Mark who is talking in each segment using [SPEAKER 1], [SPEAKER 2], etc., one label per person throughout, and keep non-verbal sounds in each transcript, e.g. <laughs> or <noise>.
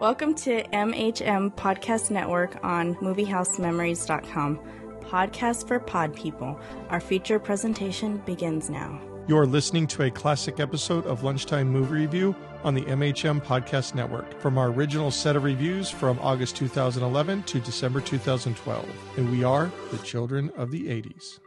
[SPEAKER 1] Welcome to MHM Podcast Network on MovieHouseMemories.com. Podcast for Pod People. Our feature presentation begins now.
[SPEAKER 2] You are listening to a classic episode of Lunchtime Movie Review on the MHM Podcast Network from our original set of reviews from August 2011 to December 2012. And we are the children of the 80s.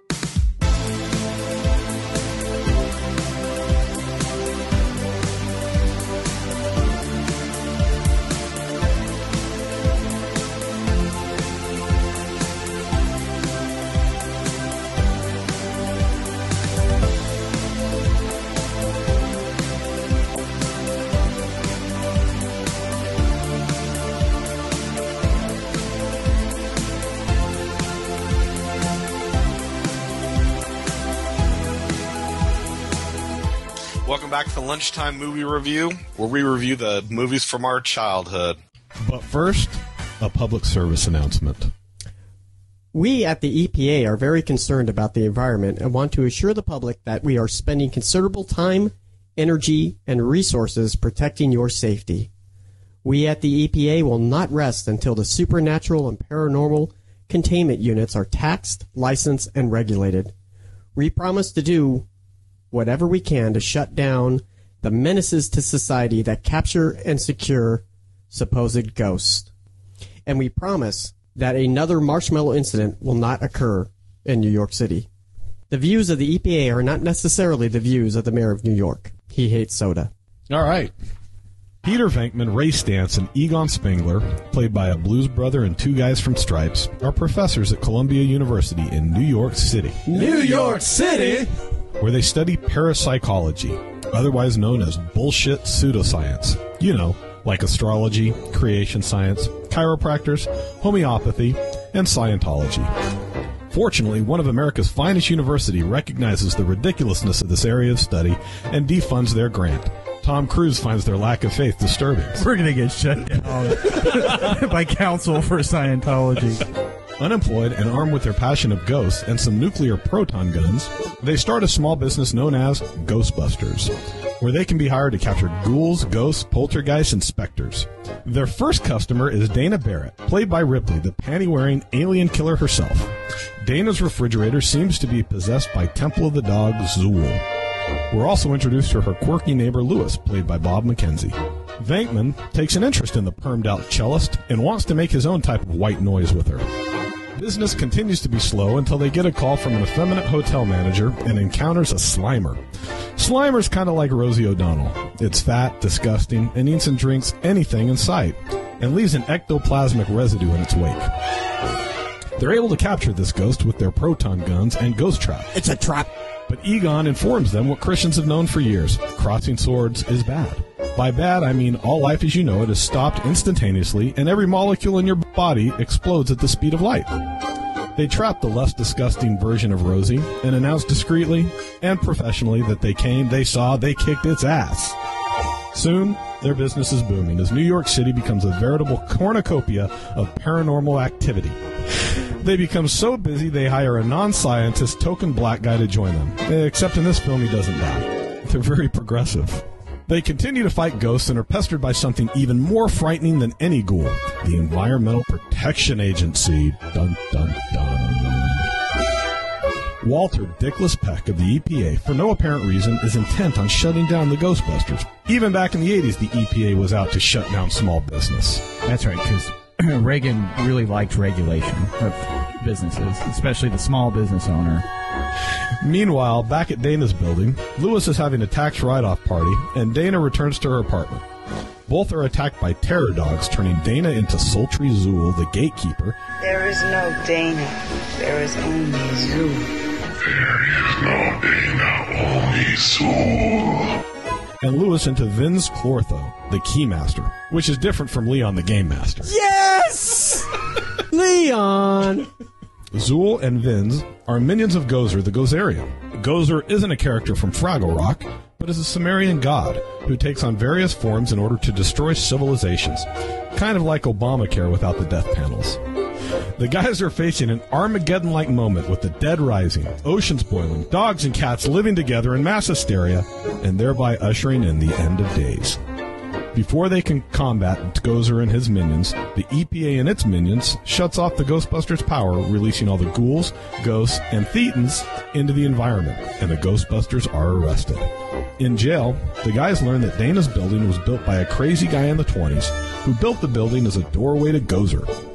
[SPEAKER 3] Back to Lunchtime Movie Review, where we review the movies from our childhood.
[SPEAKER 4] But first, a public service announcement.
[SPEAKER 5] We at the EPA are very concerned about the environment and want to assure the public that we are spending considerable time, energy, and resources protecting your safety. We at the EPA will not rest until the supernatural and paranormal containment units are taxed, licensed, and regulated. We promise to do whatever we can to shut down the menaces to society that capture and secure supposed ghosts. And we promise that another marshmallow incident will not occur in New York City. The views of the EPA are not necessarily the views of the mayor of New York. He hates soda.
[SPEAKER 4] All right. Peter Venkman, Ray Stantz, and Egon Spengler, played by a blues brother and two guys from Stripes, are professors at Columbia University in New York City,
[SPEAKER 5] New York City!
[SPEAKER 4] where they study parapsychology, otherwise known as bullshit pseudoscience. You know, like astrology, creation science, chiropractors, homeopathy, and Scientology. Fortunately, one of America's finest university recognizes the ridiculousness of this area of study and defunds their grant. Tom Cruise finds their lack of faith disturbing.
[SPEAKER 6] We're going to get shut down <laughs> by Council for Scientology.
[SPEAKER 4] Unemployed and armed with their passion of ghosts and some nuclear proton guns, they start a small business known as Ghostbusters, where they can be hired to capture ghouls, ghosts, poltergeists, and specters. Their first customer is Dana Barrett, played by Ripley, the panty wearing alien killer herself. Dana's refrigerator seems to be possessed by Temple of the Dog Zuul. We're also introduced to her quirky neighbor Lewis, played by Bob McKenzie. Venkman takes an interest in the permed out cellist and wants to make his own type of white noise with her. Business continues to be slow until they get a call from an effeminate hotel manager and encounters a Slimer. Slimer's kind of like Rosie O'Donnell. It's fat, disgusting, and eats and drinks anything in sight, and leaves an ectoplasmic residue in its wake. They're able to capture this ghost with their proton guns and ghost trap.
[SPEAKER 5] It's a trap.
[SPEAKER 4] But Egon informs them what Christians have known for years crossing swords is bad. By bad, I mean all life as you know it is stopped instantaneously, and every molecule in your body explodes at the speed of light. They trap the less disgusting version of Rosie and announce discreetly and professionally that they came, they saw, they kicked its ass. Soon, their business is booming as New York City becomes a veritable cornucopia of paranormal activity. They become so busy they hire a non scientist token black guy to join them. Except in this film, he doesn't die. <laughs> They're very progressive. They continue to fight ghosts and are pestered by something even more frightening than any ghoul the Environmental Protection Agency. Dun dun dun. Walter Dickless Peck of the EPA, for no apparent reason, is intent on shutting down the Ghostbusters. Even back in the 80s, the EPA was out to shut down small business.
[SPEAKER 6] That's right, because <clears throat> Reagan really liked regulation of businesses, especially the small business owner.
[SPEAKER 4] Meanwhile, back at Dana's building, Lewis is having a tax write off party, and Dana returns to her apartment. Both are attacked by terror dogs, turning Dana into sultry Zuul, the gatekeeper,
[SPEAKER 7] There is no Dana. There is only Zuul. There is no Dana. only Zuul.
[SPEAKER 4] And Lewis into Vinz Clortho, the keymaster, which is different from Leon the game master.
[SPEAKER 5] Yes! <laughs> Leon!
[SPEAKER 4] Zuul and Vinz are minions of Gozer the Gozerian. Gozer isn't a character from Fraggle Rock, but is a Sumerian god who takes on various forms in order to destroy civilizations, kind of like Obamacare without the death panels. The guys are facing an Armageddon like moment with the dead rising, oceans boiling, dogs and cats living together in mass hysteria, and thereby ushering in the end of days. Before they can combat Gozer and his minions, the EPA and its minions shuts off the Ghostbusters' power, releasing all the ghouls, ghosts, and thetans into the environment, and the Ghostbusters are arrested. In jail, the guys learn that Dana's building was built by a crazy guy in the 20s who built the building as a doorway to Gozer.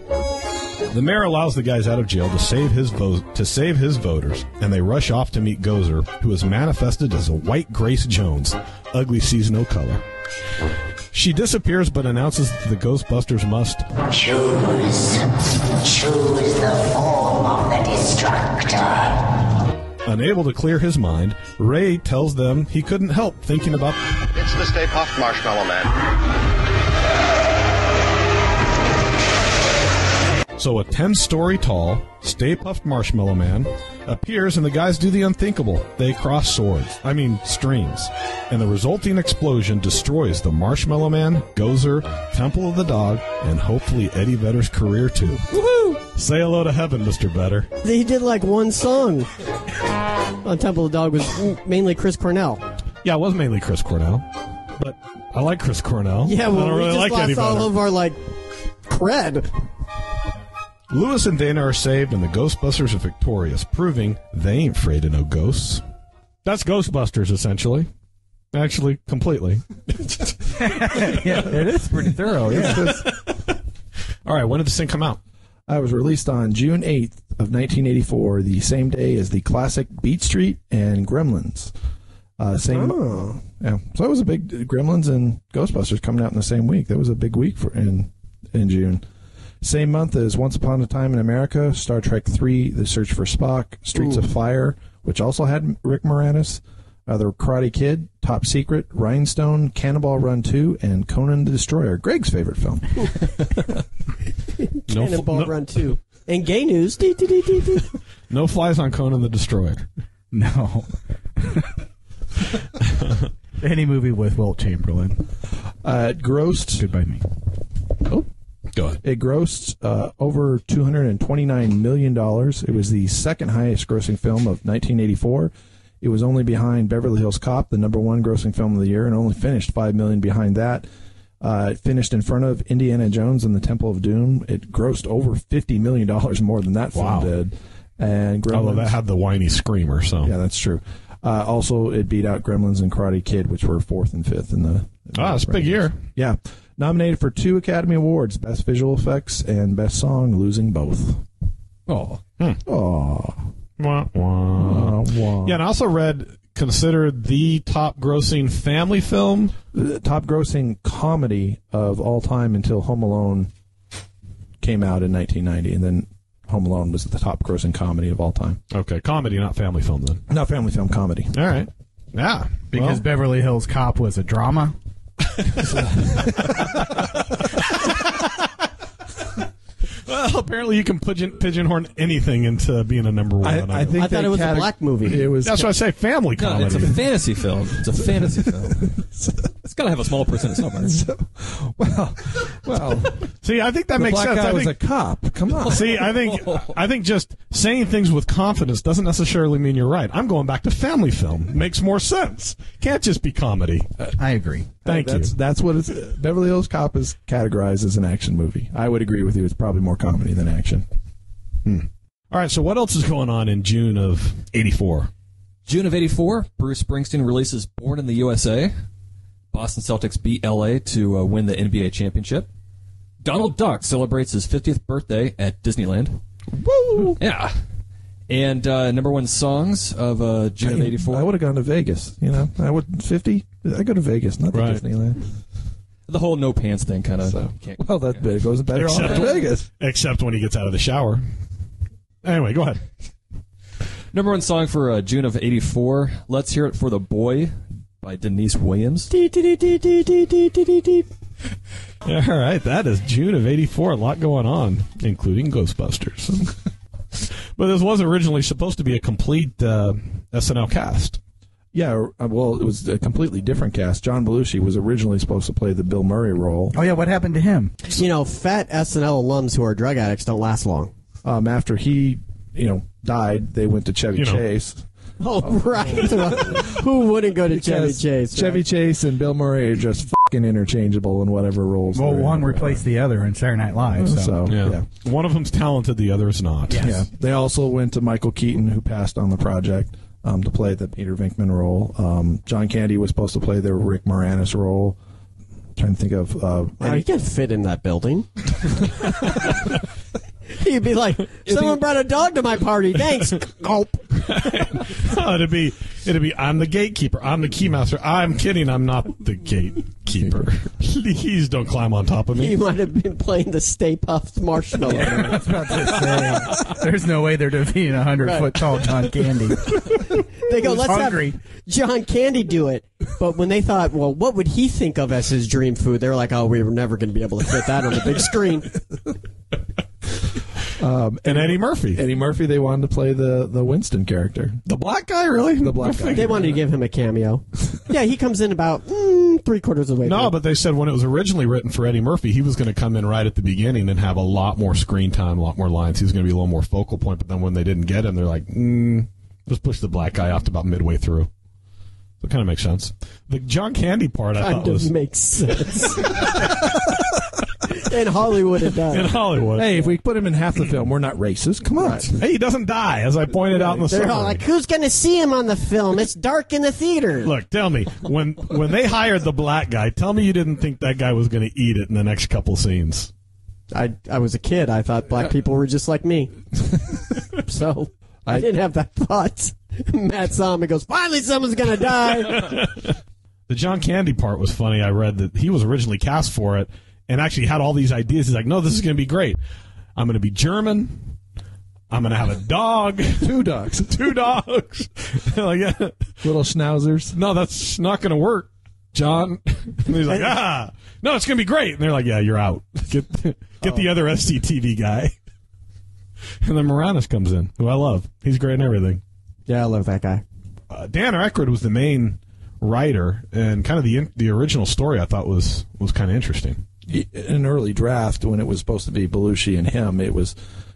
[SPEAKER 4] The mayor allows the guys out of jail to save his vote to save his voters, and they rush off to meet Gozer, who is manifested as a white Grace Jones, ugly sees no color. She disappears but announces that the Ghostbusters must
[SPEAKER 8] Choose. Choose the form of the destructor.
[SPEAKER 4] Unable to clear his mind, Ray tells them he couldn't help thinking about
[SPEAKER 9] It's the Stay Puft Marshmallow Man.
[SPEAKER 4] So a 10 story tall, Stay Puft Marshmallow Man appears and the guys do the unthinkable. They cross swords, I mean streams, and the resulting explosion destroys the Marshmallow Man, Gozer, Temple of the Dog, and hopefully Eddie Vedder's career too.
[SPEAKER 5] Woohoo!
[SPEAKER 4] Say hello to heaven, Mr. Vedder.
[SPEAKER 5] He did like one song on Temple of the Dog was mainly Chris Cornell.
[SPEAKER 4] Yeah, it was mainly Chris Cornell, but I like Chris Cornell.
[SPEAKER 5] Yeah, well,
[SPEAKER 4] I don't
[SPEAKER 5] we
[SPEAKER 4] really
[SPEAKER 5] just
[SPEAKER 4] like
[SPEAKER 5] lost
[SPEAKER 4] Eddie
[SPEAKER 5] all
[SPEAKER 4] Vedder.
[SPEAKER 5] of our like cred.
[SPEAKER 4] Lewis and Dana are saved, and the Ghostbusters are victorious, proving they ain't afraid of no ghosts. That's Ghostbusters, essentially. Actually, completely. <laughs>
[SPEAKER 6] yeah, it is pretty thorough. Yeah.
[SPEAKER 4] All right, when did this thing come out?
[SPEAKER 10] I was released on June 8th of 1984, the same day as the classic Beat Street and Gremlins. Uh, same,
[SPEAKER 5] Oh.
[SPEAKER 10] yeah. So it was a big Gremlins and Ghostbusters coming out in the same week. That was a big week for in in June. Same month as Once Upon a Time in America, Star Trek Three: The Search for Spock, Streets of Fire, which also had Rick Moranis, uh, The Karate Kid, Top Secret, Rhinestone, Cannonball Run Two, and Conan the Destroyer. Greg's favorite film. <laughs>
[SPEAKER 4] No,
[SPEAKER 5] Cannonball
[SPEAKER 4] no,
[SPEAKER 5] Run 2. And gay news. Dee, dee, dee, dee, dee. <laughs>
[SPEAKER 4] no flies on Conan the Destroyer. <laughs>
[SPEAKER 6] No. Any movie with Wilt Chamberlain.
[SPEAKER 10] Uh, it grossed
[SPEAKER 6] Good by me.
[SPEAKER 10] It grossed uh, over $229 million. It was the second highest grossing film of 1984. It was only behind Beverly Hills Cop, the number one grossing film of the year, and only finished 5 million behind that. Uh, it finished in front of Indiana Jones and the Temple of Doom. It grossed over $50 million more than that film
[SPEAKER 4] Wow.
[SPEAKER 10] did. And Gremlins,
[SPEAKER 4] Although that had the whiny screamer, so.
[SPEAKER 10] yeah, that's true. Uh, also, it beat out Gremlins and Karate Kid, which were fourth and fifth in the. in
[SPEAKER 4] Ah, it's a big year.
[SPEAKER 10] Yeah. Nominated for two Academy Awards Best Visual Effects and Best Song, losing both.
[SPEAKER 6] Oh.
[SPEAKER 10] Oh.
[SPEAKER 4] Wah, wah. Yeah, and I also read considered the top grossing family film.
[SPEAKER 10] The top grossing comedy of all time until Home Alone came out in 1990, and then Home Alone was the top grossing comedy of all time.
[SPEAKER 4] Okay, comedy, not family film then.
[SPEAKER 10] Not family film comedy.
[SPEAKER 4] All right. Yeah.
[SPEAKER 6] Because
[SPEAKER 4] well,
[SPEAKER 6] Beverly Hills Cop was a drama.
[SPEAKER 4] Well, apparently you can pigeon, pigeonhorn anything into being a number one.
[SPEAKER 10] I, I think
[SPEAKER 5] I thought it was a black movie.
[SPEAKER 10] It was.
[SPEAKER 4] that's why I say family
[SPEAKER 11] No,
[SPEAKER 4] comedy.
[SPEAKER 11] it's a fantasy film. It's a fantasy <laughs> film. It's got to have a small percentage somewhere. <laughs>
[SPEAKER 10] well, well.
[SPEAKER 4] See, I think that
[SPEAKER 10] the
[SPEAKER 4] makes
[SPEAKER 10] black
[SPEAKER 4] sense.
[SPEAKER 10] guy
[SPEAKER 4] I
[SPEAKER 10] was
[SPEAKER 4] think,
[SPEAKER 10] a cop. Come on.
[SPEAKER 4] See, I think I think just saying things with confidence doesn't necessarily mean you're right. I'm going back to family film. Makes more sense. Can't just be comedy.
[SPEAKER 6] I agree.
[SPEAKER 4] Thank
[SPEAKER 10] that's,
[SPEAKER 4] you.
[SPEAKER 10] That's what it's. Beverly Hills Cop is categorized as an action movie. I would agree with you. It's probably more comedy than action. Hmm.
[SPEAKER 4] All right, so what else is going on in June of '84?
[SPEAKER 11] June of '84, Bruce Springsteen releases "Born in the USA." Boston Celtics beat LA to uh, win the NBA championship. Donald Duck celebrates his 50th birthday at Disneyland.
[SPEAKER 10] Woo!
[SPEAKER 11] Yeah. And uh, number one songs of uh, June of '84.
[SPEAKER 10] I would have gone to Vegas. You know, I would fifty. I go to Vegas, not to
[SPEAKER 4] Right.
[SPEAKER 10] Disneyland.
[SPEAKER 11] The whole no pants thing kind of.
[SPEAKER 10] So, well, that bit goes better off
[SPEAKER 4] Except-
[SPEAKER 10] to Vegas.
[SPEAKER 4] Except when he gets out of the shower. Anyway, go ahead.
[SPEAKER 11] Number one song for uh, June of '84. Let's hear it for the boy by Deniece Williams.
[SPEAKER 4] All right, that is June of 84. A lot going on, including Ghostbusters. <laughs> but this was originally supposed to be a complete uh, SNL cast.
[SPEAKER 10] Yeah, uh, well, it was a completely different cast. John Belushi was originally supposed to play the Bill Murray role.
[SPEAKER 6] Oh, yeah, what happened to him?
[SPEAKER 5] You know, fat SNL alums who are drug addicts don't last long.
[SPEAKER 10] Um, after he, you know, died, they went to Chevy
[SPEAKER 4] you know.
[SPEAKER 10] Chase
[SPEAKER 5] Oh, <laughs> right. <laughs> who wouldn't go to Chevy
[SPEAKER 10] Because
[SPEAKER 5] Chase?
[SPEAKER 10] Chevy? Chase and Bill Murray are just fing interchangeable in whatever roles.
[SPEAKER 6] Well,
[SPEAKER 10] they're in.
[SPEAKER 6] one replaced the other in Saturday Night Live. So,
[SPEAKER 10] So,
[SPEAKER 4] Yeah.
[SPEAKER 10] yeah.
[SPEAKER 4] One of them's talented, the other is not.
[SPEAKER 10] Yeah. They also went to Michael Keaton, who passed on the project, um, to play the Peter Venkman role. Um, John Candy was supposed to play the Rick Moranis role. trying to think of. Uh,
[SPEAKER 5] Wow, you can fit in that building. <laughs> He'd be like, someone brought a dog to my party. Thanks. Gulp. <laughs>
[SPEAKER 4] Oh, it'd be it'd be I'm the gatekeeper. I'm the keymaster. I'm kidding. I'm not the gatekeeper. Please don't climb on top of me.
[SPEAKER 5] He might have been playing the Stay Puft Marshmallow.
[SPEAKER 6] I was about to say, there's no way they're defeating a hundred
[SPEAKER 5] Right.
[SPEAKER 6] foot tall John Candy. <laughs>
[SPEAKER 5] They go, let's
[SPEAKER 6] hungry."
[SPEAKER 5] have John Candy do it. But when they thought, well, what would he think of as his dream food? They were like, oh, we were never going to be able to fit that on the big screen.
[SPEAKER 10] Um,
[SPEAKER 4] And Eddie Murphy.
[SPEAKER 10] Eddie Murphy, they wanted to play the, the Winston character.
[SPEAKER 4] The black guy, really?
[SPEAKER 10] The black guy.
[SPEAKER 5] They wanted to give him a cameo. <laughs> Yeah, he comes in about mm, three quarters of the way.
[SPEAKER 4] No,
[SPEAKER 5] through.
[SPEAKER 4] but they said when it was originally written for Eddie Murphy, he was going to come in right at the beginning and have a lot more screen time, a lot more lines. He was going to be a little more focal point. But then when they didn't get him, they're like, mm, let's push the black guy off to about midway through. So it kind of makes sense. The John Candy part, I
[SPEAKER 5] kind
[SPEAKER 4] thought
[SPEAKER 5] of
[SPEAKER 4] was
[SPEAKER 5] makes sense. <laughs> <laughs> in Hollywood, it does.
[SPEAKER 4] in Hollywood.
[SPEAKER 10] Hey, if we put him in half the film, we're not racist. Come on.
[SPEAKER 4] Hey, he doesn't die, as I pointed out in the
[SPEAKER 5] They're
[SPEAKER 4] summary.
[SPEAKER 5] all like, who's going to see him on the film? It's dark in the theater.
[SPEAKER 4] Look, tell me when when they hired the black guy, tell me you didn't think that guy was going to eat it in the next couple scenes.
[SPEAKER 5] I I was a kid. I thought black people were just like me. <laughs> so I, didn't have that thought. Matt saw him and goes, finally someone's going to die. <laughs>
[SPEAKER 4] The John Candy part was funny. I read that he was originally cast for it and actually had all these ideas. He's like, "No, this is going to be great. I'm going to be German. I'm going to have a dog, <laughs>
[SPEAKER 10] Two dogs. <laughs>
[SPEAKER 4] two dogs." <laughs> like, yeah.
[SPEAKER 10] Little schnauzers.
[SPEAKER 4] no, that's not going to work, John. And he's like, "Ah, no, it's going to be great." And they're like, "Yeah, you're out. Get get the other SCTV guy." And then Moranis comes in, who I love. He's great in everything.
[SPEAKER 5] yeah, I love that guy.
[SPEAKER 4] uh, Dan Aykroyd was the main writer, and kind of the the original story I thought was was kind of interesting.
[SPEAKER 10] In an early draft when it was supposed to be Belushi and him, it was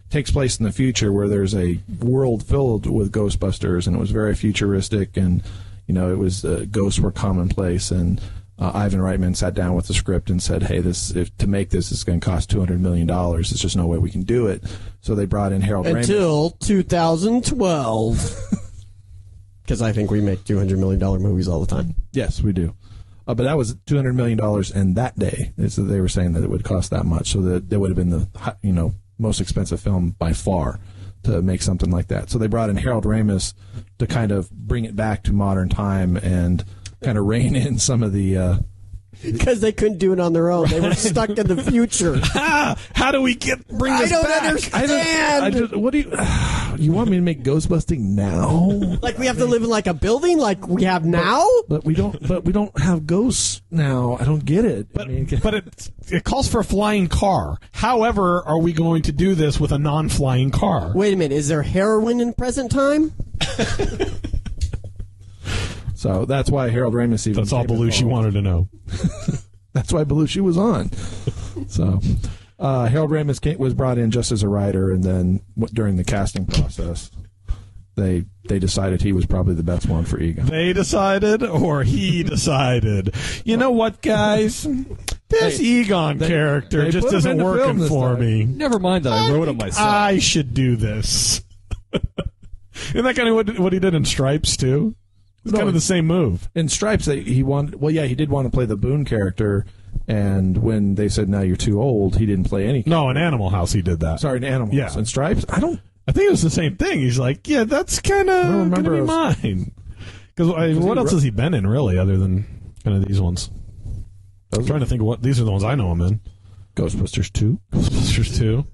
[SPEAKER 10] takes place in the future where there's a world filled with Ghostbusters, and it was very futuristic, and you know it was uh, ghosts were commonplace, and uh, Ivan Reitman sat down with the script and said, "Hey, this if to make this, it's going to cost two hundred million dollars. There's just no way we can do it." So they brought in Harold Ramis.
[SPEAKER 5] Until 2012. Because <laughs> I think we make $200 million movies all the time.
[SPEAKER 10] Yes, we do. Uh, but that was two hundred million dollars in that day. Is that they were saying that it would cost that much, so that that would have been the you know most expensive film by far to make something like that. So they brought in Harold Ramis to kind of bring it back to modern time and kind of <laughs> rein in some of the. Uh,
[SPEAKER 5] Because they couldn't do it on their own. They were stuck in the future. <laughs>
[SPEAKER 4] How do we get bring this I
[SPEAKER 5] don't
[SPEAKER 4] back?
[SPEAKER 5] understand.
[SPEAKER 10] I just, what do you? <sighs> you want me to make Ghostbusting now? <laughs>
[SPEAKER 5] like we have to live in like a building like we have now?
[SPEAKER 10] But we don't. But we don't have ghosts now. I don't get it.
[SPEAKER 4] But, <laughs> but it it calls for a flying car. However, are we going to do this with a non-flying car?
[SPEAKER 5] Wait a minute. Is there heroin in present time?
[SPEAKER 10] So that's why Harold Ramis even.
[SPEAKER 4] That's all
[SPEAKER 10] came
[SPEAKER 4] Belushi
[SPEAKER 10] involved.
[SPEAKER 4] wanted to know. <laughs>
[SPEAKER 10] That's why Belushi was on. so, uh, Harold Ramis came, was brought in just as a writer, and then during the casting process, they they decided he was probably the best one for Egon.
[SPEAKER 4] They decided, or he <laughs> decided. You know what, guys? This
[SPEAKER 10] Hey,
[SPEAKER 4] Egon
[SPEAKER 10] they-
[SPEAKER 4] character
[SPEAKER 10] they
[SPEAKER 4] just isn't
[SPEAKER 10] in the film
[SPEAKER 4] working for
[SPEAKER 10] time.
[SPEAKER 4] me.
[SPEAKER 11] Never mind that I wrote it myself.
[SPEAKER 4] I should do this. <laughs> Isn't that kind of what, what he did in Stripes too? It's
[SPEAKER 10] No,
[SPEAKER 4] kind of the same move.
[SPEAKER 10] In Stripes, they, he wanted. Well, yeah, he did want to play the Boone character, and when they said, "Now you're too old," he didn't play any.
[SPEAKER 4] No, in Animal House he did that.
[SPEAKER 10] Sorry, in Animal
[SPEAKER 4] Yeah.
[SPEAKER 10] In Stripes, I don't.
[SPEAKER 4] I think it was the same thing. He's like, yeah, that's kind of going to be
[SPEAKER 10] was-
[SPEAKER 4] mine. <laughs> Because what else
[SPEAKER 10] wrote-
[SPEAKER 4] has he been in really, other than kind of these ones? I'm trying to think of what these are the ones I know him in.
[SPEAKER 10] Ghostbusters two.
[SPEAKER 4] Ghostbusters two.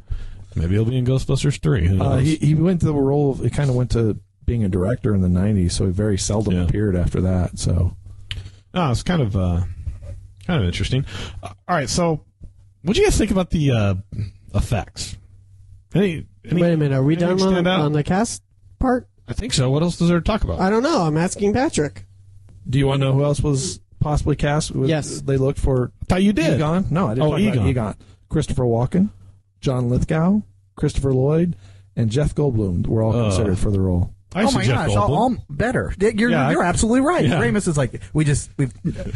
[SPEAKER 4] Maybe he'll be in Ghostbusters three.
[SPEAKER 10] Uh, he he went to the role. Of, he kind of went to being a director in the '90s, so he very seldom
[SPEAKER 4] Yeah.
[SPEAKER 10] appeared after that. So
[SPEAKER 4] Oh, it's kind of uh, kind of interesting. Uh, all right, so what do you guys think about the uh, effects? Any, any,
[SPEAKER 5] Wait a minute. Are we done on, on the cast part?
[SPEAKER 4] I think so. What else does there to talk about?
[SPEAKER 5] I don't know. I'm asking Patrick.
[SPEAKER 10] Do you want to know who else was possibly cast? With-
[SPEAKER 5] Yes.
[SPEAKER 10] They looked for
[SPEAKER 4] thought you did.
[SPEAKER 10] Egon. No, I didn't
[SPEAKER 4] Oh,
[SPEAKER 10] talk about
[SPEAKER 4] Egon.
[SPEAKER 10] Egon. Christopher Walken, John Lithgow, Christopher Lloyd, and Jeff Goldblum were all
[SPEAKER 4] Uh.
[SPEAKER 10] considered for the role.
[SPEAKER 4] I
[SPEAKER 12] oh my
[SPEAKER 4] suggest
[SPEAKER 12] gosh, all, all better. You're
[SPEAKER 4] Yeah,
[SPEAKER 12] you're absolutely right.
[SPEAKER 4] Yeah.
[SPEAKER 12] Ramis is like we just we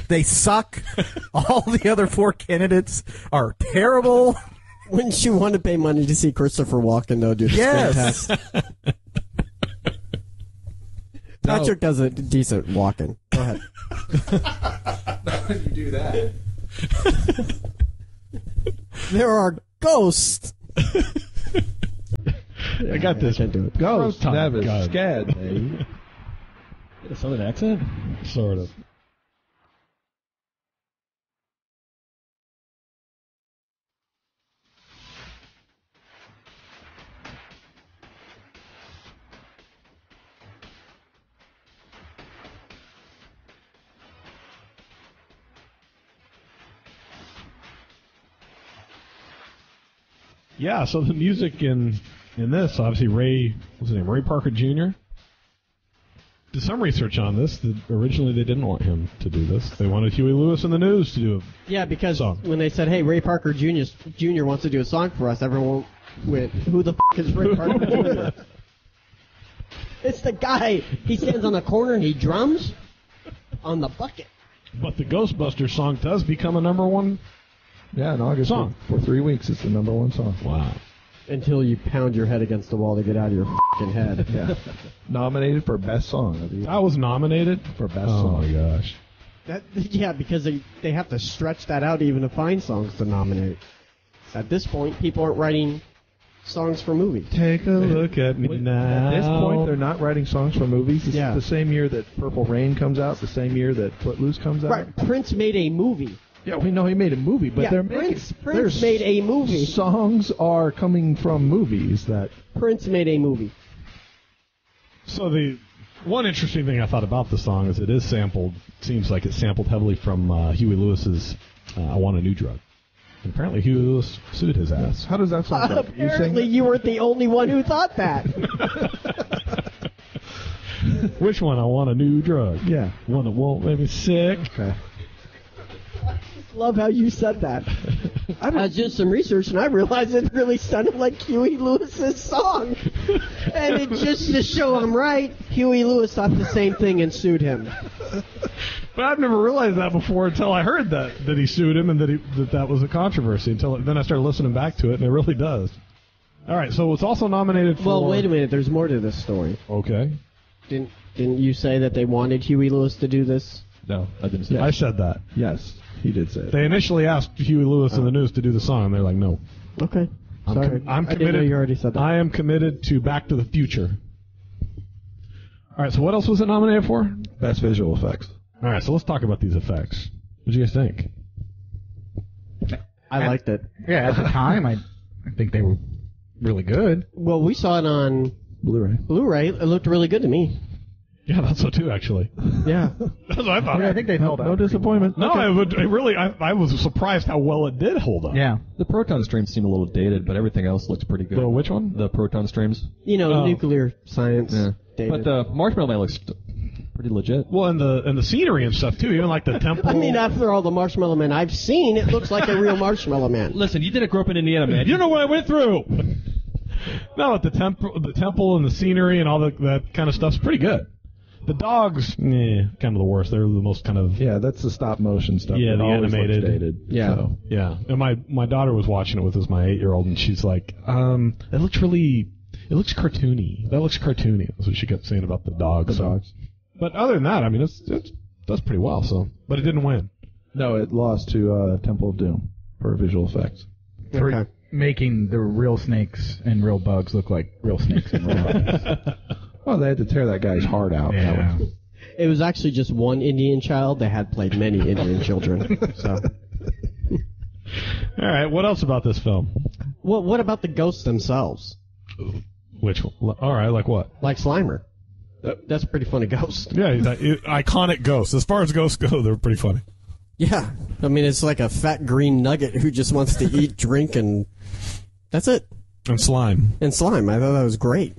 [SPEAKER 12] they suck. <laughs> all the other four candidates are terrible.
[SPEAKER 5] Wouldn't you want to pay money to see Christopher Walken though? Do
[SPEAKER 12] Yes.
[SPEAKER 5] spin test? <laughs> Patrick does a decent Walken. Go ahead. <laughs>
[SPEAKER 10] How you do that.
[SPEAKER 5] There are ghosts. <laughs>
[SPEAKER 4] I got this.
[SPEAKER 5] can't do it.
[SPEAKER 10] Ghost. <laughs>
[SPEAKER 4] Proton
[SPEAKER 10] That
[SPEAKER 4] gun.
[SPEAKER 10] scared. baby.
[SPEAKER 11] A southern accent?
[SPEAKER 4] Sort of. Yeah, so the music in in this, obviously Ray what's his name? Ray Parker Jr. Did some research on this. The, originally, they didn't want him to do this. They wanted Huey Lewis and the News to do it.
[SPEAKER 5] Yeah, because
[SPEAKER 4] Song.
[SPEAKER 5] when they said, "Hey, Ray Parker Jr. Jr. wants to do a song for us," everyone went, "Who the f- is Ray Parker <laughs> Jr.?" it's the guy. He stands on the corner and he drums on the bucket.
[SPEAKER 4] But the Ghostbusters song does become a number one.
[SPEAKER 10] Yeah, in August
[SPEAKER 4] Song.
[SPEAKER 10] For, for three weeks, it's the number one song.
[SPEAKER 4] Wow.
[SPEAKER 5] Until you pound your head against the wall to get out of your fucking head. <laughs>
[SPEAKER 10] Yeah. Nominated for best song of the year.
[SPEAKER 4] I was nominated
[SPEAKER 10] For best
[SPEAKER 4] Oh
[SPEAKER 10] song.
[SPEAKER 4] my gosh.
[SPEAKER 5] That, yeah, because they they have to stretch that out even to find songs to nominate. At this point, people aren't writing songs for movies.
[SPEAKER 4] Take a look at me now.
[SPEAKER 10] At this point, they're not writing songs for movies. This
[SPEAKER 5] Yeah.
[SPEAKER 10] the same year that Purple Rain comes out, the same year that Footloose comes out.
[SPEAKER 5] Right, Prince made a movie.
[SPEAKER 10] Yeah, we know he made a movie, but
[SPEAKER 5] Yeah,
[SPEAKER 10] they're
[SPEAKER 5] Prince-
[SPEAKER 10] making
[SPEAKER 5] Prince
[SPEAKER 10] their
[SPEAKER 5] made a movie.
[SPEAKER 10] Songs are coming from movies that
[SPEAKER 5] Prince made a movie.
[SPEAKER 4] So the one interesting thing I thought about the song is it is sampled. Seems like it's sampled heavily from uh, Huey Lewis's uh, "I Want a New Drug." And apparently, Huey Lewis sued his ass.
[SPEAKER 10] How does that sound? Doug? You
[SPEAKER 5] Apparently,
[SPEAKER 10] that?
[SPEAKER 5] you weren't the only one who thought that. <laughs>
[SPEAKER 4] Which one? I want a new drug.
[SPEAKER 10] Yeah.
[SPEAKER 4] One that won't make me sick.
[SPEAKER 10] Okay.
[SPEAKER 5] Love how you said that. <laughs> I was doing some research and I realized it really sounded like Huey Lewis's song. and it just to show I'm right, Huey Lewis thought the same thing and sued him.
[SPEAKER 4] But I've never realized that before until I heard that that he sued him and that he, that that was a controversy. Until then, I started listening back to it, and it really does. All right, so it's also nominated for.
[SPEAKER 5] Well, wait a minute. There's more to this story.
[SPEAKER 4] Okay.
[SPEAKER 5] Didn't didn't you say that they wanted Huey Lewis to do this?
[SPEAKER 11] No, I didn't say
[SPEAKER 4] I said that.
[SPEAKER 10] Yes, he did say it.
[SPEAKER 4] They initially asked Huey Lewis and the News to do the song, and they're like, "No."
[SPEAKER 5] Okay.
[SPEAKER 4] I'm,
[SPEAKER 5] Sorry.
[SPEAKER 4] com- I'm
[SPEAKER 5] I didn't
[SPEAKER 4] committed.
[SPEAKER 5] know you already said that.
[SPEAKER 4] I am committed to Back to the Future. All right, so what else was it nominated for?
[SPEAKER 10] Best visual effects.
[SPEAKER 4] All right, so let's talk about these effects. What do you guys think?
[SPEAKER 5] I liked it.
[SPEAKER 12] Yeah, at the time, I, I think they were really good.
[SPEAKER 5] Well, we saw it on
[SPEAKER 10] Blu-ray.
[SPEAKER 5] Blu-ray. It looked really good to me.
[SPEAKER 4] Yeah, that's so too. Actually,
[SPEAKER 5] Yeah.
[SPEAKER 4] that's what I <laughs> <laughs> thought.
[SPEAKER 12] Yeah, I think they held up.
[SPEAKER 10] No
[SPEAKER 12] up.
[SPEAKER 10] disappointment.
[SPEAKER 4] No, I would, it really. I, I was surprised how well it did hold up.
[SPEAKER 12] Yeah.
[SPEAKER 11] The proton streams seem a little dated, but everything else looks pretty good.
[SPEAKER 4] The which one?
[SPEAKER 11] The proton streams.
[SPEAKER 5] You know,
[SPEAKER 4] Oh.
[SPEAKER 5] nuclear science.
[SPEAKER 11] Yeah.
[SPEAKER 5] David.
[SPEAKER 11] But the Marshmallow Man looks pretty legit.
[SPEAKER 4] Well, and the and the scenery and stuff too. Even like the <laughs> temple.
[SPEAKER 5] I mean, after all the Marshmallow Man I've seen, it looks like a real Marshmallow Man.
[SPEAKER 11] Listen, you didn't grow up in Indiana, man.
[SPEAKER 4] you know what I went through. no, the temple, the temple, and the scenery and all the, that kind of stuff's pretty good. The dogs, eh, kind of the worst. They're the most kind of
[SPEAKER 10] Yeah, that's the stop motion stuff.
[SPEAKER 4] Yeah,
[SPEAKER 10] that
[SPEAKER 4] the
[SPEAKER 10] always looks
[SPEAKER 4] animated.
[SPEAKER 10] dated.
[SPEAKER 5] Yeah.
[SPEAKER 10] So,
[SPEAKER 4] Yeah, and my my daughter was watching it with us, my eight year old, and she's like, um, it looks really, it looks cartoony. That looks cartoony. That's what she kept saying about the dogs.
[SPEAKER 10] The
[SPEAKER 4] so-
[SPEAKER 10] dogs.
[SPEAKER 4] But other than that, I mean, it's it does pretty well. So, but it didn't win.
[SPEAKER 10] No, it lost to uh, Temple of Doom for visual effects.
[SPEAKER 12] For
[SPEAKER 5] Okay.
[SPEAKER 12] making the real snakes and real bugs look like real snakes and real bugs. <laughs>
[SPEAKER 10] Oh, they had to tear that guy's heart out. That
[SPEAKER 12] yeah.
[SPEAKER 10] was-
[SPEAKER 5] It was actually just one Indian child. They had played many Indian children. So,
[SPEAKER 4] All right, what else about this film?
[SPEAKER 5] what what about the ghosts themselves?
[SPEAKER 4] Which? All right, like what?
[SPEAKER 5] Like Slimer. That, that's a pretty funny ghost.
[SPEAKER 4] Yeah, that, it, iconic ghosts. As far as ghosts go, they're pretty funny.
[SPEAKER 5] Yeah. I mean, it's like a fat green nugget who just wants to eat, drink, and that's it.
[SPEAKER 4] And slime.
[SPEAKER 5] And slime. I thought that was great.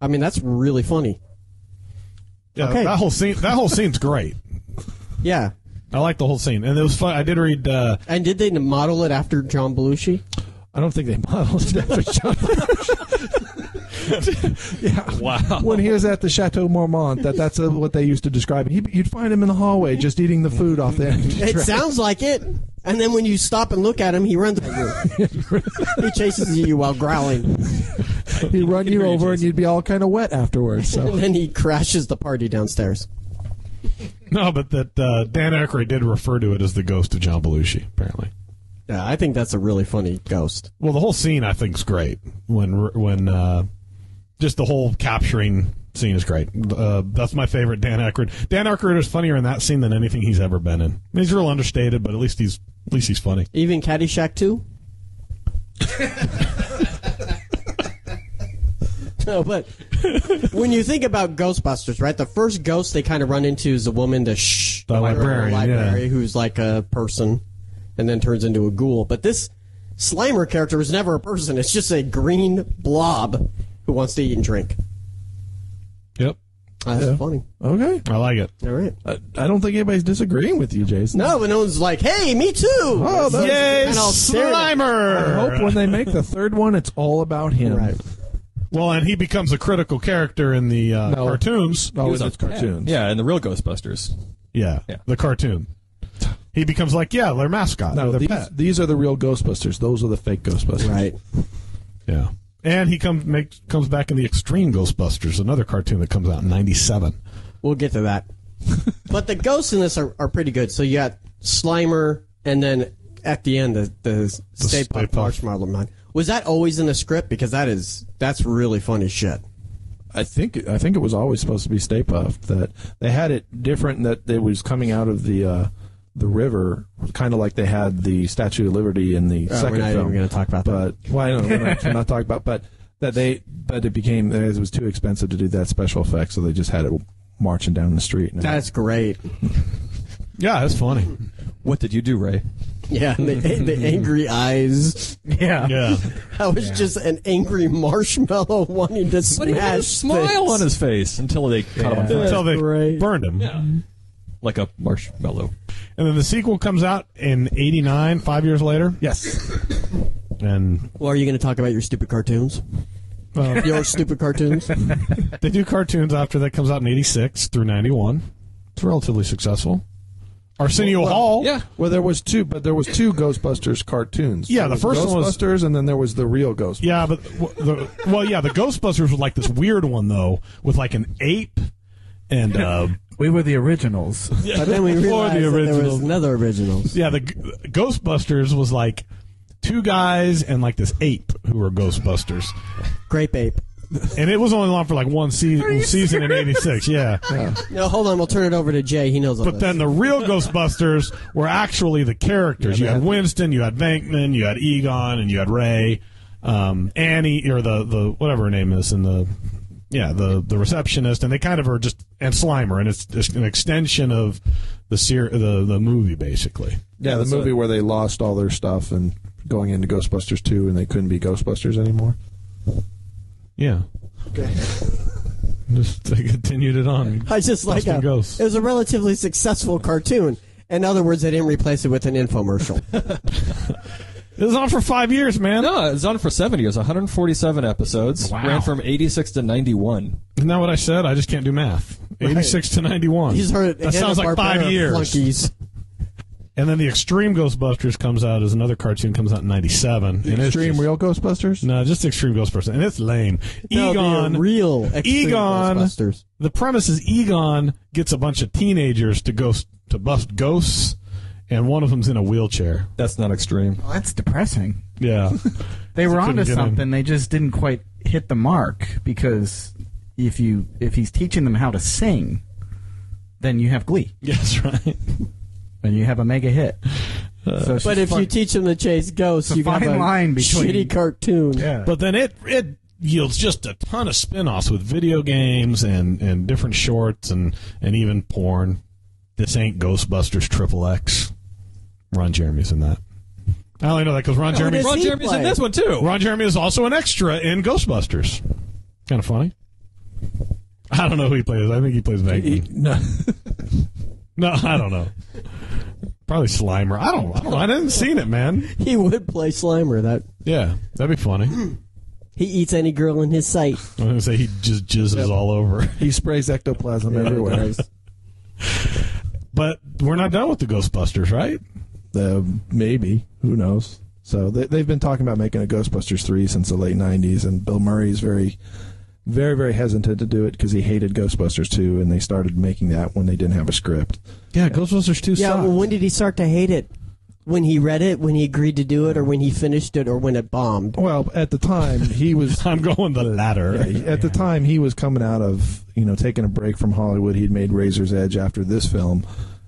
[SPEAKER 5] I mean, that's really funny.
[SPEAKER 4] Yeah,
[SPEAKER 5] Okay.
[SPEAKER 4] that whole scene. That whole scene's great.
[SPEAKER 5] Yeah.
[SPEAKER 4] I like the whole scene, and it was fun. I did read. Uh,
[SPEAKER 5] And did they model it after John Belushi?
[SPEAKER 10] I don't think they <laughs> modeled it after John. <laughs> yeah.
[SPEAKER 11] Wow.
[SPEAKER 10] When he was at the Chateau Marmont, that that's uh what they used to describe. He, you'd find him in the hallway just eating the food off the empty <laughs>
[SPEAKER 5] It sounds like it. And then when you stop and look at him, he runs at you. he chases you while growling.
[SPEAKER 10] He'd run you over, and you'd be all kind of wet afterwards. <laughs>
[SPEAKER 5] And then he crashes the party downstairs.
[SPEAKER 4] No, but that uh, Dan Aykroyd did refer to it as the ghost of John Belushi. Apparently.
[SPEAKER 5] Yeah, I think that's a really funny ghost.
[SPEAKER 4] Well, the whole scene I think is great. When when uh, just the whole capturing scene is great. Uh, that's my favorite Dan Aykroyd. Dan Aykroyd is funnier in that scene than anything he's ever been in. He's real understated, but at least he's at least he's funny.
[SPEAKER 5] Even Caddyshack 2? <laughs> <laughs> no, but when you think about Ghostbusters, right? The first ghost they kind of run into is a woman, the shh,
[SPEAKER 4] The librarian,
[SPEAKER 5] library, who's like a person, and then turns into a ghoul. But this Slimer character is never a person; it's just a green blob who wants to eat and drink.
[SPEAKER 4] Yep.
[SPEAKER 5] That's
[SPEAKER 10] Yeah.
[SPEAKER 5] funny.
[SPEAKER 10] okay,
[SPEAKER 4] I like it.
[SPEAKER 5] All right.
[SPEAKER 10] I, I don't think anybody's disagreeing with you, Jason.
[SPEAKER 5] No, but no one's like, "Hey, me too."
[SPEAKER 10] Oh, that's-
[SPEAKER 4] Yay,
[SPEAKER 5] And I'll stare at-
[SPEAKER 10] I
[SPEAKER 4] Slimer!
[SPEAKER 10] hope when they make the third one, it's all about him.
[SPEAKER 5] Right.
[SPEAKER 4] Well, and he becomes a critical character in the uh,
[SPEAKER 10] No.
[SPEAKER 4] cartoons.
[SPEAKER 10] Oh,
[SPEAKER 11] was
[SPEAKER 10] it's
[SPEAKER 11] a-
[SPEAKER 10] cartoons.
[SPEAKER 11] Yeah, and the real Ghostbusters.
[SPEAKER 4] Yeah,
[SPEAKER 11] Yeah.
[SPEAKER 4] the cartoon. He becomes like, yeah, their mascot.
[SPEAKER 10] No,
[SPEAKER 4] their
[SPEAKER 10] these,
[SPEAKER 4] pet.
[SPEAKER 10] these are the real Ghostbusters. Those are the fake Ghostbusters.
[SPEAKER 5] Right.
[SPEAKER 4] Yeah, and he comes make, comes back in the Extreme Ghostbusters, another cartoon that comes out in '97.
[SPEAKER 5] We'll get to that. <laughs> but the ghosts in this are, are pretty good. So you got Slimer, and then at the end, the, the, Stay
[SPEAKER 4] Stay
[SPEAKER 5] Puft
[SPEAKER 4] Puft.
[SPEAKER 5] Marshmallow Man. Was that always in the script? Because that is that's really funny shit.
[SPEAKER 10] I think I think it was always supposed to be Stay Puft. That they had it different. That it was coming out of the uh, the river, kind of like they had the Statue of Liberty in the
[SPEAKER 5] Uh,
[SPEAKER 10] second
[SPEAKER 5] we're not
[SPEAKER 10] film.
[SPEAKER 5] even going to talk about that.
[SPEAKER 10] but well, I know we're not, we're not talking about, but that they but it became it was too expensive to do that special effect, so they just had it marching down the street. And
[SPEAKER 5] That's great. <laughs>
[SPEAKER 4] Yeah, that's funny.
[SPEAKER 11] What did you do, Ray?
[SPEAKER 5] Yeah, the, the <laughs> angry eyes.
[SPEAKER 12] Yeah.
[SPEAKER 4] Yeah, <laughs>
[SPEAKER 5] That was just an angry marshmallow <laughs> wanting to smash
[SPEAKER 11] But he had a smile
[SPEAKER 5] things.
[SPEAKER 11] on his face until they cut him on fire.
[SPEAKER 4] until they
[SPEAKER 5] great.
[SPEAKER 4] burned him.
[SPEAKER 11] like a marshmallow.
[SPEAKER 4] And then the sequel comes out in '89, five years later.
[SPEAKER 10] yes,
[SPEAKER 4] And
[SPEAKER 5] Well, are you going to talk about your stupid cartoons?
[SPEAKER 4] uh,
[SPEAKER 5] Your stupid cartoons?
[SPEAKER 4] they do cartoons after that comes out in '86 through '91. It's relatively successwell. Arsenio
[SPEAKER 10] Well,
[SPEAKER 4] Hall.
[SPEAKER 11] Yeah.
[SPEAKER 10] well, there was two, but there was two Ghostbusters cartoons.
[SPEAKER 4] Yeah,
[SPEAKER 10] There
[SPEAKER 4] the
[SPEAKER 10] was
[SPEAKER 4] first one was-
[SPEAKER 10] Ghostbusters, and then there was the real Ghostbusters.
[SPEAKER 4] Yeah, but w- the, well, yeah, the Ghostbusters was like this weird one though, with like an ape and uh, <laughs>
[SPEAKER 12] We were the originals.
[SPEAKER 5] But then we <laughs>
[SPEAKER 4] Before
[SPEAKER 5] realized
[SPEAKER 4] the
[SPEAKER 5] that there was another originals.
[SPEAKER 4] yeah, the G- Ghostbusters was like two guys and like this ape who were Ghostbusters,
[SPEAKER 5] Grape ape.
[SPEAKER 4] And it was only on for like one se- season in '86. Yeah.
[SPEAKER 5] No, hold on. We'll turn it over to Jay. He knows all
[SPEAKER 4] But
[SPEAKER 5] this.
[SPEAKER 4] then the real Ghostbusters were actually the characters. you had Winston, you had Venkman, you had Egon, and you had Ray, um, Annie, or the, the whatever her name is, and the yeah the the receptionist, and they kind of are just and Slimer, and it's, it's an extension of the ser- the the movie basically.
[SPEAKER 10] Yeah, the
[SPEAKER 11] that's
[SPEAKER 10] movie where they lost all their stuff and going into Ghostbusters 2 and they couldn't be Ghostbusters anymore.
[SPEAKER 4] Yeah. Okay. <laughs> Just they continued it on.
[SPEAKER 5] I just like
[SPEAKER 4] Busting
[SPEAKER 5] how it was a relatively successful cartoon. In other words, they didn't replace it with an infomercial. <laughs>
[SPEAKER 4] It was on for five years, man.
[SPEAKER 11] No, it was on for seven years, 147 episodes.
[SPEAKER 4] Wow.
[SPEAKER 11] Ran from 86 to 91.
[SPEAKER 4] Isn't that what I said? I just can't do math. 86 to 91.
[SPEAKER 5] He's heard
[SPEAKER 4] that sounds like five years.
[SPEAKER 5] Flunkies.
[SPEAKER 4] And then the Extreme Ghostbusters comes out as another cartoon comes out in '97. and it's
[SPEAKER 10] Extreme
[SPEAKER 4] just-
[SPEAKER 10] Real Ghostbusters?
[SPEAKER 4] No, just Extreme Ghostbusters, and it's lame.
[SPEAKER 5] No, the
[SPEAKER 4] Egon,
[SPEAKER 5] real Extreme
[SPEAKER 4] Egon.
[SPEAKER 5] Ghostbusters.
[SPEAKER 4] The premise is Egon gets a bunch of teenagers to ghost to bust ghosts, and one of them's in a wheelchair.
[SPEAKER 11] That's not extreme.
[SPEAKER 12] Well, that's depressing.
[SPEAKER 4] Yeah, <laughs>
[SPEAKER 12] They were
[SPEAKER 4] couldn't
[SPEAKER 12] onto
[SPEAKER 4] get in.
[SPEAKER 12] something. They just didn't quite hit the mark because if you if he's teaching them how to sing, then you have Glee <laughs>
[SPEAKER 4] yes, right.
[SPEAKER 12] And you have a mega hit. Uh, so
[SPEAKER 5] But if
[SPEAKER 12] fun-
[SPEAKER 5] you teach them to chase ghosts,
[SPEAKER 12] It's a
[SPEAKER 5] you got
[SPEAKER 12] fine
[SPEAKER 5] a
[SPEAKER 12] line between-
[SPEAKER 5] shitty cartoon.
[SPEAKER 12] yeah,
[SPEAKER 4] But then it it yields just a ton of spin-offs with video games and and different shorts and and even porn. This ain't Ghostbusters Triple X. Ron Jeremy's in that. I only know that because Ron oh,
[SPEAKER 5] who
[SPEAKER 4] Jeremy.
[SPEAKER 11] Ron
[SPEAKER 5] he
[SPEAKER 11] Jeremy's in this one, too.
[SPEAKER 4] Ron Jeremy is also an extra in Ghostbusters. Kind of funny. I don't know who he plays. I think he plays Venkman.
[SPEAKER 10] No. <laughs>
[SPEAKER 4] No, I don't know. Probably Slimer. I don't. I don't. know. I didn't seen it, man.
[SPEAKER 5] He would play Slimer. That
[SPEAKER 4] Yeah, that'd be funny. <clears throat>
[SPEAKER 5] He eats any girl in his sight.
[SPEAKER 4] I'm gonna say he just jizzes all over. <laughs>
[SPEAKER 10] He sprays ectoplasm
[SPEAKER 5] Yeah,
[SPEAKER 10] everywhere.
[SPEAKER 4] But we're not done with the Ghostbusters, right?
[SPEAKER 10] Uh, maybe. Who knows? So they, they've been talking about making a Ghostbusters 3 since the late 90s, and Bill Murray's very, very, very hesitant to do it because he hated Ghostbusters 2, and they started making that when they didn't have a script.
[SPEAKER 4] Yeah, Ghostbusters 2
[SPEAKER 5] Yeah, well, when did he start to hate it? When he read it, when he agreed to do it, or when he finished it, or when it bombed?
[SPEAKER 10] Well, at the time, he was. <laughs>
[SPEAKER 4] I'm going the latter.
[SPEAKER 10] Yeah, he- at the time, he was coming out of, you know, taking a break from Hollywood. He'd made Razor's Edge after this film,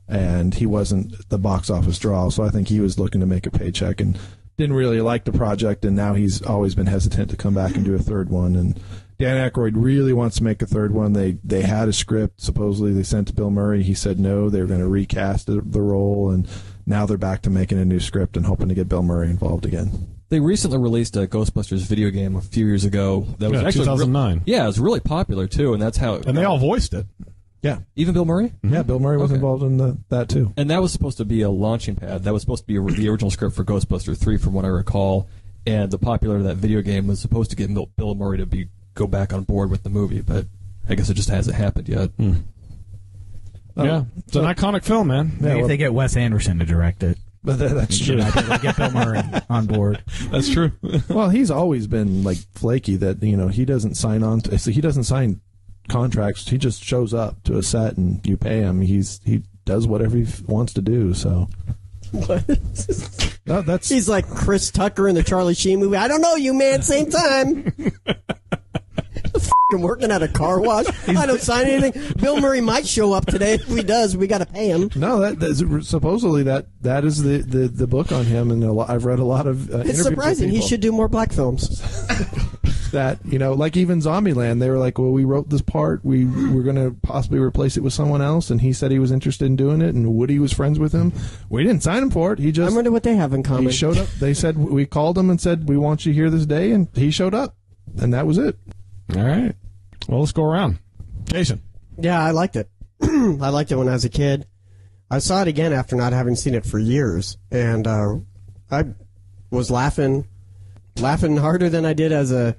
[SPEAKER 10] and he wasn't the box office draw. So I think he was looking to make a paycheck and didn't really like the project. And now he's always been hesitant to come back and do a third one. And Dan Aykroyd really wants to make a third one. They they had a script. Supposedly they sent to Bill Murray. He said no. They were going to recast the, the role, and now they're back to making a new script and hoping to get Bill Murray involved again.
[SPEAKER 11] They recently released a Ghostbusters video game a few years ago. That was
[SPEAKER 4] Yeah,
[SPEAKER 11] actually re-
[SPEAKER 4] 2009.
[SPEAKER 11] yeah, it was really popular too, and that's how.
[SPEAKER 4] And they all voiced it.
[SPEAKER 10] Yeah,
[SPEAKER 11] even Bill Murray. Mm-hmm.
[SPEAKER 10] yeah. Bill Murray was
[SPEAKER 11] Okay.
[SPEAKER 10] involved in the, that too.
[SPEAKER 11] And that was supposed to be a launching pad. That was supposed to be a, the original script for Ghostbusters 3, from what I recall. And the popularity of that video game was supposed to get Bill, Bill Murray to be go back on board with the movie, but I guess it just hasn't happened yet. Hmm. Oh.
[SPEAKER 4] yeah, it's an iconic film, man.
[SPEAKER 12] Maybe if they get Wes Anderson to direct it.
[SPEAKER 10] But that, that's true.
[SPEAKER 12] Good idea get Bill Murray on board. <laughs>
[SPEAKER 4] That's true. <laughs>
[SPEAKER 10] well, he's always been like flaky that you know he doesn't sign on. To, so he doesn't sign contracts. He just shows up to a set and you pay him. He's he does whatever he wants to do. So No, that's
[SPEAKER 5] He's like Chris Tucker in the Charlie Sheen movie. I don't know you, man. Same time. <laughs> F***ing working at a car wash. <laughs> I don't sign anything. Bill Murray might show up today. If he does, we got to pay him.
[SPEAKER 10] no. That that's, supposedly that that is the, the, the book on him, and a lot, I've read a lot of. Uh,
[SPEAKER 5] It's surprising. He should do more black films. <laughs>
[SPEAKER 10] that you know, like even Zombieland, they were like, "Well, we wrote this part. We we're going to possibly replace it with someone else," and he said he was interested in doing it, and Woody was friends with him. We didn't sign him for it. He just.
[SPEAKER 5] I wonder what they have in common.
[SPEAKER 10] He showed up. They said we called him and said we want you here this day, and he showed up, and that was it.
[SPEAKER 4] All right. Well, let's go around. Jason.
[SPEAKER 5] Yeah, I liked it. <clears throat> I liked it when I was a kid. I saw it again after not having seen it for years, and uh, I was laughing, laughing harder than I did as a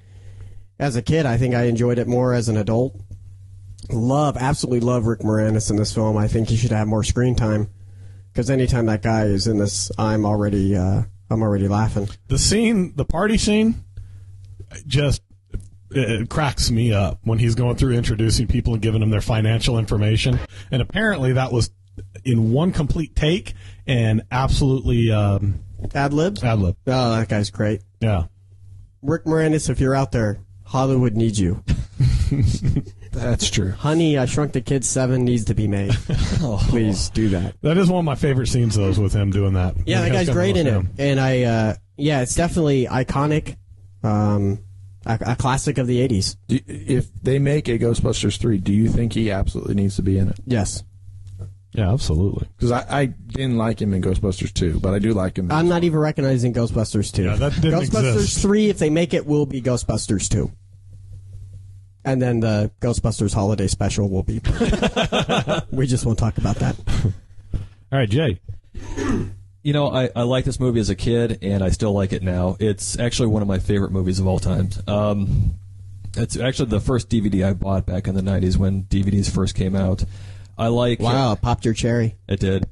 [SPEAKER 5] as a kid. I think I enjoyed it more as an adult. Love, absolutely love Rick Moranis in this film. I think he should have more screen time because anytime that guy is in this, I'm already uh, I'm already laughing.
[SPEAKER 4] The scene, the party scene, just it cracks me up when he's going through introducing people and giving them their financial information. And apparently that was in one complete take and absolutely um,
[SPEAKER 5] Ad libs.
[SPEAKER 4] ad lib.
[SPEAKER 5] Oh, that guy's great.
[SPEAKER 4] Yeah.
[SPEAKER 5] Rick Moranis, if you're out there, Hollywood needs you. <laughs>
[SPEAKER 10] That's true.
[SPEAKER 5] Honey, I Shrunk the Kids 7 needs to be made. <laughs> Please do that.
[SPEAKER 4] That is one of my favorite scenes, though, is with him doing that.
[SPEAKER 5] Yeah, that guy's great in it. And I, uh, yeah, it's definitely iconic. Um, a, a classic of the 80s.
[SPEAKER 10] Do, if they make a Ghostbusters three, do you think he absolutely needs to be in it?
[SPEAKER 5] Yes.
[SPEAKER 4] Yeah, absolutely.
[SPEAKER 10] Because I, I didn't like him in Ghostbusters two, but I do like him. in
[SPEAKER 5] I'm not even recognizing Ghostbusters 2.
[SPEAKER 4] Yeah, that didn't
[SPEAKER 5] Ghostbusters
[SPEAKER 4] exist.
[SPEAKER 5] 3, if they make it, will be Ghostbusters 2. And then the Ghostbusters holiday special will be. <laughs> we just won't talk about that.
[SPEAKER 4] All right, Jay.
[SPEAKER 11] You know, I, I liked this movie as a kid, and I still like it now. It's actually one of my favorite movies of all time. Um, it's actually the first DVD I bought back in the '90s when DVDs first came out. I like.
[SPEAKER 5] Wow, popped your cherry.
[SPEAKER 11] It did.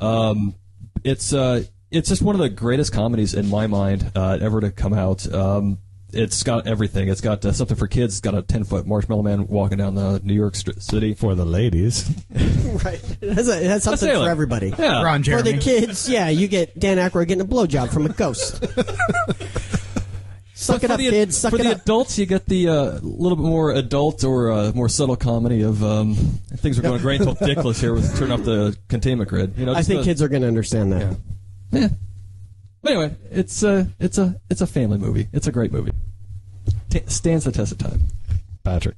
[SPEAKER 11] Um, it's uh, it's just one of the greatest comedies in my mind uh, ever to come out. Um, it's got everything. It's got uh, something for kids. It's got a ten foot marshmallow man walking down the New York st- City.
[SPEAKER 4] For the ladies. <laughs>
[SPEAKER 5] Right. It has, a, it has something for everybody.
[SPEAKER 11] Yeah.
[SPEAKER 12] Ron
[SPEAKER 5] For the kids, yeah, you get Dan Aykroyd getting a blowjob from a ghost. <laughs> Suck
[SPEAKER 11] But
[SPEAKER 5] it
[SPEAKER 11] for
[SPEAKER 5] up,
[SPEAKER 11] the,
[SPEAKER 5] kids. Suck
[SPEAKER 11] for
[SPEAKER 5] it
[SPEAKER 11] the
[SPEAKER 5] up.
[SPEAKER 11] adults, you get the uh, little bit more adult or uh, more subtle comedy of um, things are going <laughs> great until ridiculous here with turn off the containment grid. You know,
[SPEAKER 5] I
[SPEAKER 11] just
[SPEAKER 5] think
[SPEAKER 11] the-
[SPEAKER 5] kids are going to understand that.
[SPEAKER 11] Yeah. Yeah. But anyway, it's a it's a it's a family movie. It's a great movie. T- stands the test of time.
[SPEAKER 4] Patrick.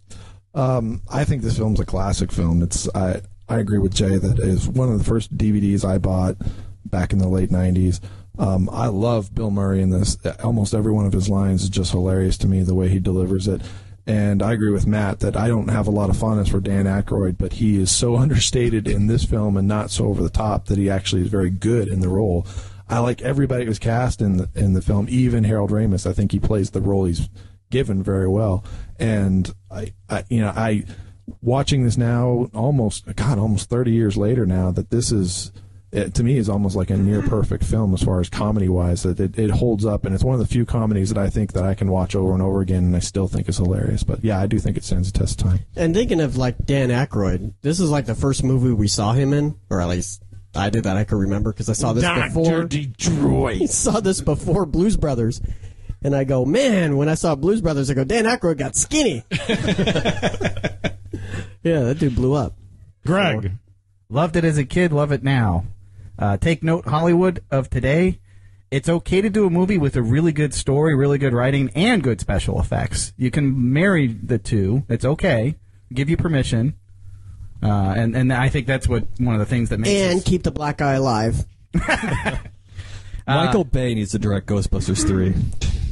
[SPEAKER 10] Um, I think this film's a classic film. It's I I agree with Jay that it is one of the first DVDs I bought back in the late '90s. Um, I love Bill Murray in this. Almost every one of his lines is just hilarious to me. The way he delivers it. And I agree with Matt that I don't have a lot of fondness for Dan Aykroyd, but he is so <laughs> understated in this film and not so over the top that he actually is very good in the role. I like everybody who was cast in the in the film, even Harold Ramis. I think he plays the role he's given very well. And I, I you know, I watching this now, almost God, almost thirty years later now, that this is. It, to me, is almost like a near mm-hmm. perfect film as far as comedy wise. That it, it holds up, and it's one of the few comedies that I think that I can watch over and over again, and I still think is hilarious. But yeah, I do think it stands the test of time.
[SPEAKER 5] And thinking of like Dan Aykroyd, this is like the first movie we saw him in, or at least I did that. I can remember because I saw this before.
[SPEAKER 10] Dr.
[SPEAKER 5] before.
[SPEAKER 10] Detroit. <laughs>
[SPEAKER 5] I saw this before Blues Brothers, and I go, man. When I saw Blues Brothers, I go, Dan Aykroyd got skinny. <laughs> yeah, that dude blew up.
[SPEAKER 12] Greg. Loved it as a kid, love it now. Uh, take note, Hollywood of today. It's okay to do a movie with a really good story, really good writing, and good special effects. You can marry the two. It's okay. Give you permission. Uh, and and I think that's what one of the things that makes
[SPEAKER 5] And
[SPEAKER 12] us-
[SPEAKER 5] keep the black guy alive. <laughs>
[SPEAKER 11] Michael Bay needs to direct Ghostbusters 3.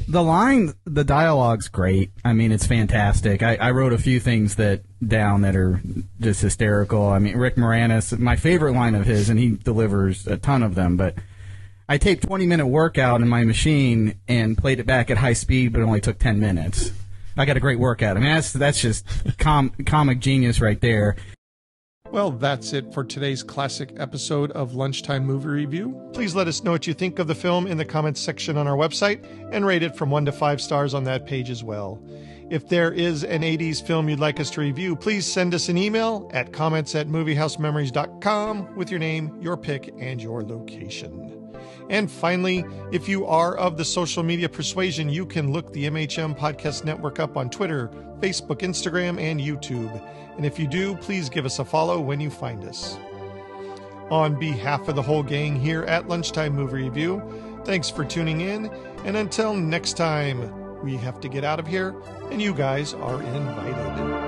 [SPEAKER 12] the line, the dialogue's great. I mean, it's fantastic. I, I wrote a few things that down that are just hysterical. I mean, Rick Moranis, my favorite line of his, and he delivers a ton of them. But I taped 20 minute workout in my machine and played it back at high speed, but it only took 10 minutes. I got a great workout. I mean, that's that's just com- comic genius right there.
[SPEAKER 2] Well, that's it for today's classic episode of Lunchtime Movie Review. Please let us know what you think of the film in the comments section on our website and rate it from 1 to 5 stars on that page as well. If there is an 80s film you'd like us to review, please send us an email at comments at moviehousememories.com with your name, your pick, and your location. And finally, if you are of the social media persuasion, you can look the MHM Podcast Network up on Twitter, Facebook, Instagram, and YouTube. And if you do, please give us a follow when you find us. On behalf of the whole gang here at Lunchtime Movie Review, thanks for tuning in. And until next time, we have to get out of here, and you guys are invited.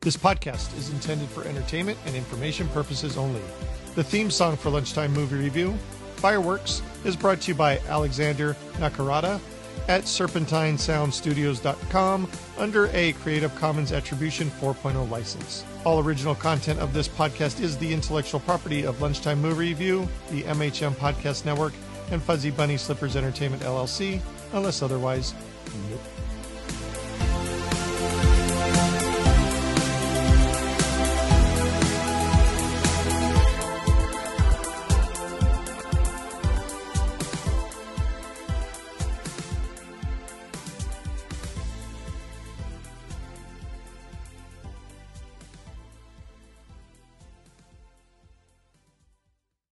[SPEAKER 2] This podcast is intended for entertainment and information purposes only. The theme song for Lunchtime Movie Review, Fireworks, is brought to you by Alexander Nakarada at serpentsoundstudios.com under a Creative Commons Attribution 4.0 license. All original content of this podcast is the intellectual property of Lunchtime Movie Review, the MHM Podcast Network, and Fuzzy Bunny Slippers Entertainment LLC, unless otherwise noted.